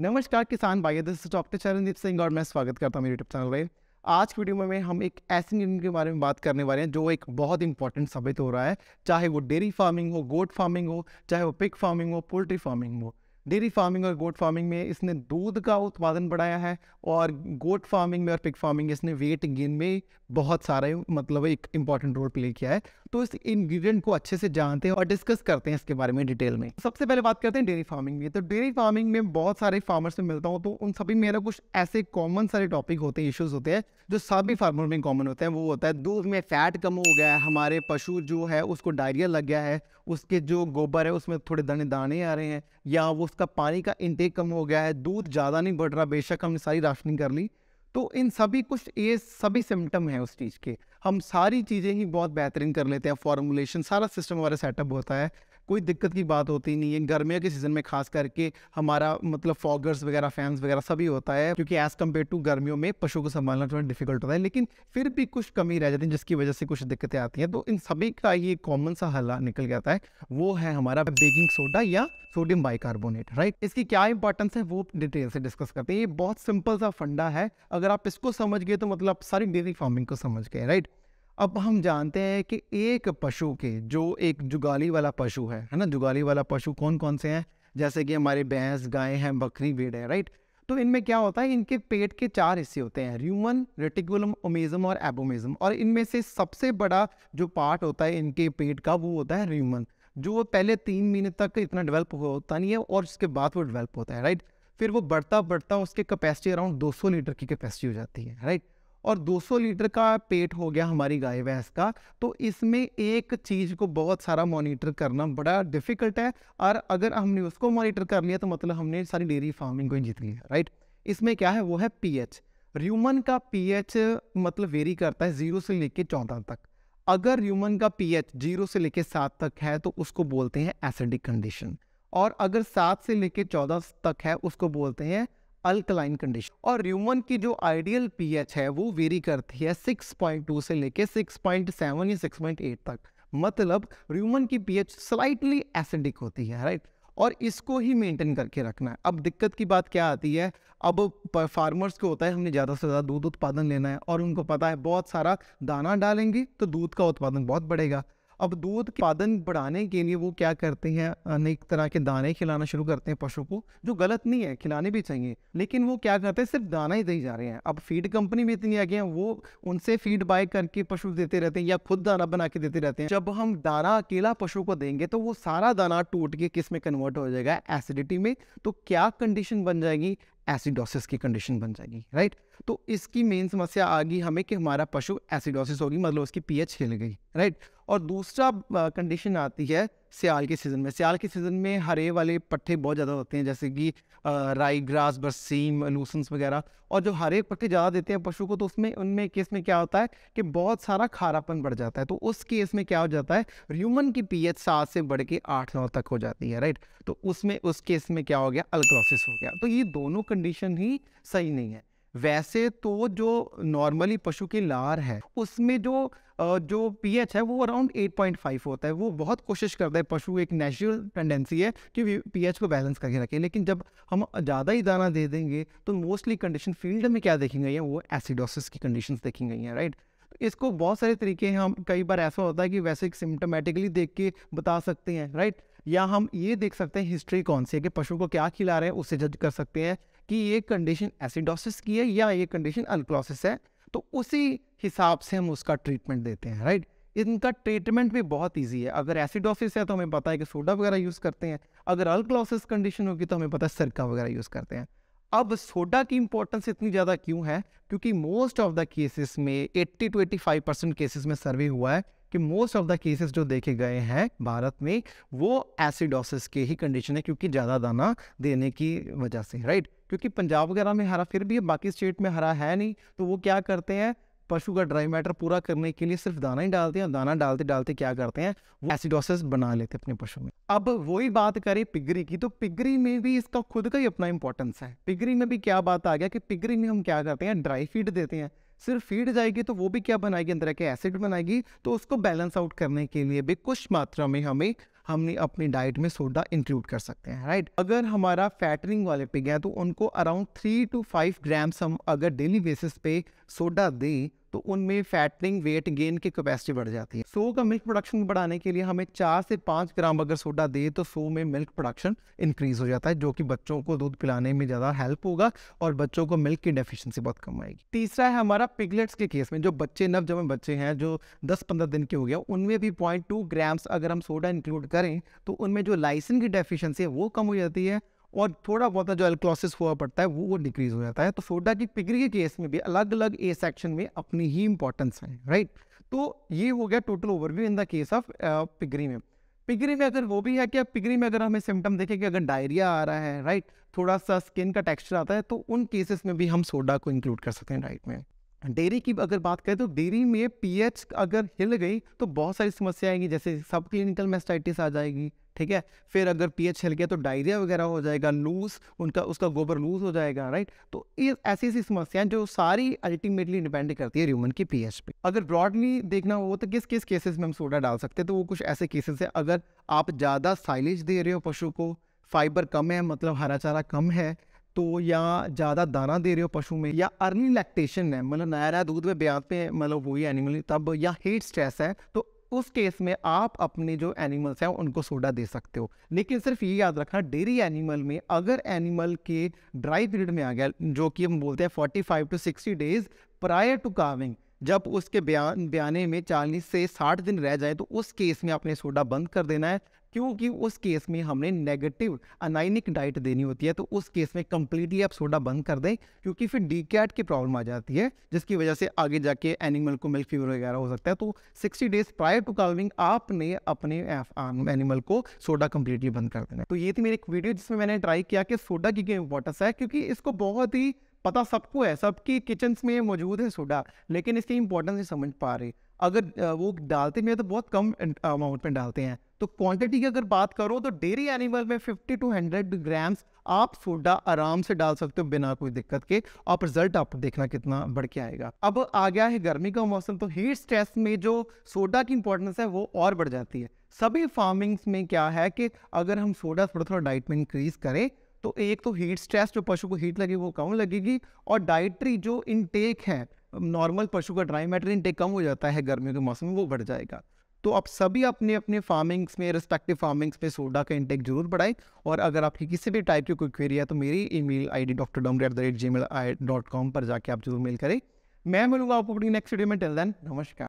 नमस्कार किसान भाई दिस डॉक्टर चरणदीप सिंह और मैं स्वागत करता हूँ मेरे यूट्यूब चैनल पे। आज वीडियो में हम एक ऐसे के बारे में बात करने वाले हैं जो एक बहुत इंपॉर्टेंट साबित हो रहा है, चाहे वो डेयरी फ़ार्मिंग हो गोट फ़ार्मिंग हो, चाहे वो पिग फ़ार्मिंग हो पोल्ट्री फ़ार्मिंग हो। डेयरी फ़ार्मिंग और गोट फ़ार्मिंग में इसने दूध का उत्पादन बढ़ाया है और गोट फ़ार्मिंग में और पिग फ़ार्मिंग इसने वेट गेन में बहुत सारे मतलब एक इंपॉर्टेंट रोल प्ले किया है। तो इस इंग्रेडिएंट को अच्छे से जानते हैं और डिस्कस करते हैं इसके बारे में डिटेल में। सबसे पहले बात करते हैं डेयरी फ़ार्मिंग में। तो डेयरी फ़ार्मिंग में बहुत सारे फार्मर्स से मिलता हूँ तो उन सभी मेरा कुछ ऐसे कॉमन सारे टॉपिक होते हैं इश्यूज़ होते हैं, जो सभी फार्मर में कॉमन होते हैं। वो होता है, दूध में फैट कम हो गया है, हमारे पशु जो है, उसको डायरिया लग गया है, उसके जो गोबर है, उसमें थोड़े दाने दाने आ रहे हैं, या वो उसका पानी का इंटेक कम हो गया है, दूध ज़्यादा नहीं बढ़ रहा, बेशक हमने सारी राशनिंग कर ली तो इन सभी कुछ, ये सभी सिम्टम हैं उस चीज़ के। हम सारी चीज़ें ही बहुत बेहतरीन कर लेते हैं फॉर्मुलेशन सारा सिस्टम हमारा सेटअप होता है। कोई दिक्कत की बात होती नहीं है। गर्मियों के सीज़न में खास करके हमारा मतलब फॉगर्स वगैरह फैंस वगैरह सभी होता है, क्योंकि एज़ कंपेयर टू गर्मियों में पशु को संभालना थोड़ा डिफ़िकल्ट होता है, लेकिन फिर भी कुछ कमी रह जाती है, जिसकी वजह से कुछ दिक्कतें आती हैं। तो इन सभी का ये कॉमन सा हल निकल जाता है, वो है हमारा बेकिंग सोडा या सोडियम बाइकार्बोनेट राइट इसकी क्या इंपॉर्टेंस है, वो डिटेल से डिस्कस करते हैं। ये बहुत सिंपल सा फंडा है। अगर आप इसको समझ गए तो मतलब सारी डेयरी फ़ार्मिंग को समझ गए राइट अब हम जानते हैं कि एक पशु के, जो एक जुगाली वाला पशु है है ना? जुगाली वाला पशु कौन कौन से हैं? जैसे कि हमारे भैंस, गाय हैं, बकरी, भेड़ है राइट तो इनमें क्या होता है? इनके पेट के चार हिस्से होते हैं र्यूमन रेटिकुलम, ओमेजम और एबोमेजम। और इनमें से सबसे बड़ा जो पार्ट होता है इनके पेट का, वो होता है र्यूमन जो पहले तीन महीने तक इतना डेवलप होता नहीं है और उसके बाद वो डेवलप होता है राइट फिर वो बढ़ता बढ़ता उसके कैपेसिटी अराउंड 200 लीटर की कैपेसिटी हो जाती है राइट और 200 लीटर का पेट हो गया हमारी गाय भैंस का तो इसमें एक चीज़ को बहुत सारा मॉनिटर करना बड़ा डिफ़िकल्ट है। और अगर हमने उसको मॉनिटर कर लिया तो मतलब हमने सारी डेयरी फ़ार्मिंग को जीत लिया, राइट? इसमें क्या है, वो है पीएच ह्यूमन का पीएच मतलब वेरी करता है ज़ीरो से लेके चौदह तक। अगर ह्यूमन का पीएच ज़ीरो से लेके सात तक है तो उसको बोलते हैं एसिडिक कंडीशन। और अगर सात से लेके चौदह तक है, उसको बोलते हैं अल्कलाइन कंडीशन और ह्यूमन की जो आइडियल पीएच है, वो वेरी करती है 6.2 से लेके 6.7 या 6.8 तक। मतलब ह्यूमन की पीएच स्लाइटली एसिडिक होती है राइट और इसको ही मेंटेन करके रखना है। अब दिक्कत की बात क्या आती है? अब फार्मर्स को होता है, हमने ज़्यादा से ज़्यादा दूध उत्पादन लेना है और उनको पता है बहुत सारा दाना डालेंगे तो दूध का उत्पादन बहुत बढ़ेगा। अब दूध उत्पादन बढ़ाने के लिए वो क्या करते हैं? अनेक तरह के दाने खिलाना शुरू करते हैं पशु को, जो गलत नहीं है, खिलाने भी चाहिए। लेकिन वो क्या करते हैं? सिर्फ़ दाना ही दे जा रहे हैं। अब फ़ीड कंपनी भी इतनी आगे हैं, वो उनसे फ़ीड बाय करके पशु देते रहते हैं या खुद दाना बना के देते रहते हैं। जब हम दाना अकेला पशु को देंगे तो वो सारा दाना टूट के किसमें कन्वर्ट हो जाएगा? एसिडिटी में। तो क्या कंडीशन बन जाएगी? एसिडोसिस की कंडीशन बन जाएगी राइट तो इसकी मेन समस्या आ गई हमें कि हमारा पशु एसिडोसिस होगी मतलब उसकी पीएच हिल गई राइट और दूसरा कंडीशन आती है सियाल के सीज़न में। सियाल के सीज़न में हरे वाले पट्टे बहुत ज़्यादा होते हैं, जैसे कि राई, ग्रास, बरसीम, लूसन्स वगैरह। और जो हरे पट्टे ज़्यादा देते हैं पशु को तो उसमें, उनमें केस में क्या होता है कि बहुत सारा खारापन बढ़ जाता है। तो उस केस में क्या हो जाता है, ह्यूमन की पीएच सात से बढ़ के आठ, नौ तक हो जाती है, राइट? तो उसमें, उस केस में क्या हो गया? अल्क्रोसिस हो गया। तो ये दोनों कंडीशन ही सही नहीं है। वैसे तो जो नॉर्मली पशु की लार है, उसमें जो जो पीएच है, वो अराउंड 8.5 होता है। वो बहुत कोशिश करता है, पशु एक नेचुरल टेंडेंसी है कि पीएच को बैलेंस करके रखें। लेकिन जब हम ज़्यादा ही दाना दे देंगे तो मोस्टली कंडीशन फ़ील्ड में क्या देखी गई है? वो एसिडोसिस की कंडीशन देखी गई हैं राइट इसको बहुत सारे तरीके हैं। हम, कई बार ऐसा होता है कि वैसे सिम्टोमेटिकली देख के बता सकते हैं राइट या हम ये देख सकते हैं हिस्ट्री कौन सी है कि पशु को क्या खिला रहे हैं, उससे जज कर सकते हैं कि ये कंडीशन एसिडोसिस की है या ये कंडीशन अल्क्लोसिस है। तो उसी हिसाब से हम उसका ट्रीटमेंट देते हैं राइट इनका ट्रीटमेंट भी बहुत इजी है। अगर एसिडोसिस है तो हमें पता है कि सोडा वगैरह यूज़ करते हैं। अगर अल्कलॉसिस कंडीशन होगी तो हमें पता है सरका वगैरह यूज़ करते हैं। अब सोडा की इंपॉर्टेंस इतनी ज़्यादा क्यों है? क्योंकि मोस्ट ऑफ़ द केसेस में 80 टू 85 परसेंट केसेस में सर्वे हुआ है कि मोस्ट ऑफ़ द केसेस जो देखे गए हैं भारत में, वो एसिडोसिस के ही कंडीशन है क्योंकि ज़्यादा दाना देने की वजह से राइट क्योंकि पंजाब वगैरह में हरा, फिर भी बाकी स्टेट में हरा है नहीं तो वो क्या करते हैं? पशु का ड्राई मैटर पूरा करने के लिए सिर्फ़ दाना ही डालते हैं दाना डालते डालते क्या करते हैं? वो एसिडोसिस बना लेते हैं अपने पशु में। अब वही बात करें पिगरी की तो पिगरी में भी इसका खुद का ही अपना इंपॉर्टेंस है। पिगरी में भी क्या बात आ गया कि पिगरी में हम क्या करते हैं? ड्राई फ़ीड देते हैं। सिर्फ़ फ़ीड जाएगी तो वो भी क्या बनाएगी? अंदर के एसिड बनाएगी तो उसको बैलेंस आउट करने के लिए भी कुछ मात्रा में हमें, हमने अपनी डाइट में सोडा इंक्लूड कर सकते हैं राइट अगर हमारा फैटरिंग वाले पिग है तो उनको around three two five grams हम अगर डेली बेसिस पे सोडा दें तो उनमें फैटनिंग वेट गेन की कैपेसिटी बढ़ जाती है। सो का मिल्क प्रोडक्शन बढ़ाने के लिए हमें चार से पाँच ग्राम अगर सोडा दे तो सो में मिल्क प्रोडक्शन इंक्रीज हो जाता है, जो कि बच्चों को दूध पिलाने में ज़्यादा हेल्प होगा और बच्चों को मिल्क की डेफिशिएंसी बहुत कम आएगी। तीसरा है हमारा पिगलेट्स के केस में, जो बच्चे नवजन्मे बच्चे हैं, जो दस पंद्रह दिन के हो गया उनमें भी पॉइंट ग्राम्स अगर हम सोडा इंक्लूड करें तो उनमें जो लाइसिन की डेफिशिएंसी है, वो कम हो जाती है और थोड़ा बहुत जो एल्क्लोसिस हुआ पड़ता है, वो वो डिक्रीज हो जाता है। तो सोडा की पिगरी के केस में भी अलग अलग ए सेक्शन में अपनी ही इंपॉर्टेंस है राइट तो ये हो गया total overview in the case of piggery में। पिगरी में अगर वो भी है कि पिगरी में अगर हमें सिम्टम देखें कि अगर डायरिया आ रहा है राइट थोड़ा सा स्किन का टेक्सचर आता है तो उन केसेस में भी हम सोडा को इंक्लूड कर सकते हैं डाइट में। डेयरी की अगर बात करें तो डेयरी में पीएच अगर हिल गई तो बहुत सारी समस्या आएगी, जैसे सब क्लिनिकल मेस्टाइटिस आ जाएगी, ठीक है? फिर अगर पीएच हिल गया तो डायरिया वगैरह हो जाएगा, लूज, उनका, उसका गोबर लूज हो जाएगा राइट तो ये ऐसी ऐसी समस्याएँ जो सारी अल्टीमेटली डिपेंड करती है ह्यूमन की पीएच पे। अगर ब्रॉडली देखना हो तो किस किस केसेस में हम सोडा डाल सकते हैं? तो वो कुछ ऐसे केसेस है, अगर आप ज़्यादा साइलेज दे रहे हो पशु को, फाइबर कम है मतलब हरा चारा कम है तो या ज़्यादा दाना दे रहे हो पशु में, या अर्ली लैक्टेशन है मतलब नया नया दूध में ब्याज पे मतलब वही एनिमल तब या हीट स्ट्रेस है तो उस केस में आप अपने जो एनिमल्स हैं, उनको सोडा दे सकते हो। लेकिन सिर्फ़ ये याद रखना डेयरी एनिमल में अगर एनिमल के ड्राई पीरियड में आ गया, जो कि हम बोलते हैं forty five to sixty days prior to calving जब उसके बयान बयाने में चालीस से साठ दिन रह जाए तो उस केस में आपने सोडा बंद कर देना है। क्योंकि उस केस में हमने नेगेटिव अनाइनिक डाइट देनी होती है तो उस केस में कम्प्लीटली आप सोडा बंद कर दें, क्योंकि फिर डी कैट की प्रॉब्लम आ जाती है, जिसकी वजह से आगे जाके एनिमल को मिल्क फीवर वगैरह हो सकता है। तो 60 डेज़ प्रायर टू काल्विंग आपने अपने एनिमल को सोडा कम्प्लीटली बंद कर देना तो ये थी मेरी एक वीडियो जिसमें मैंने ट्राई किया कि सोडा की क्या इंपॉर्टेंस है, क्योंकि इसको बहुत ही पता सबको है, सबकी किचन में मौजूद है सोडा लेकिन इसकी इंपॉर्टेंस नहीं समझ पा रहे। अगर वो डालते भी हैं तो बहुत कम अमाउंट में डालते हैं। तो क्वांटिटी की अगर बात करो तो डेयरी एनिमल में 50 टू 100 ग्राम्स आप सोडा आराम से डाल सकते हो बिना कोई दिक्कत के। आप रिज़ल्ट आप देखना कितना बढ़ के आएगा। अब आ गया है गर्मी का मौसम तो हीट स्ट्रेस में जो सोडा की इंपॉर्टेंस है वो और बढ़ जाती है। सभी फार्मिंग्स में क्या है कि अगर हम सोडा थोड़ा थोड़ा डाइट में इंक्रीज करें तो एक तो हीट स्ट्रेस जो पशु को हीट लगे वो कम लगेगी और डाइट्री जो इनटेक है नॉर्मल पशु का ड्राई मैटर इनटेक कम हो जाता है गर्मियों के मौसम में, वो बढ़ जाएगा। तो आप सभी अपने अपने फार्मिंग्स में रिस्पेक्टिव फार्मिंग्स में सोडा का इंटेक ज़रूर बढ़ाएँ। और अगर आपकी किसी भी टाइप की कोई क्वेरी है तो मेरी email ID doctor Dom at the rate gmail I dot com पर जाके आप ज़रूर मेल करें। मैं मिलूँगा आपको अपनी नेक्स्ट वीडियो में। टेल देन नमस्कार।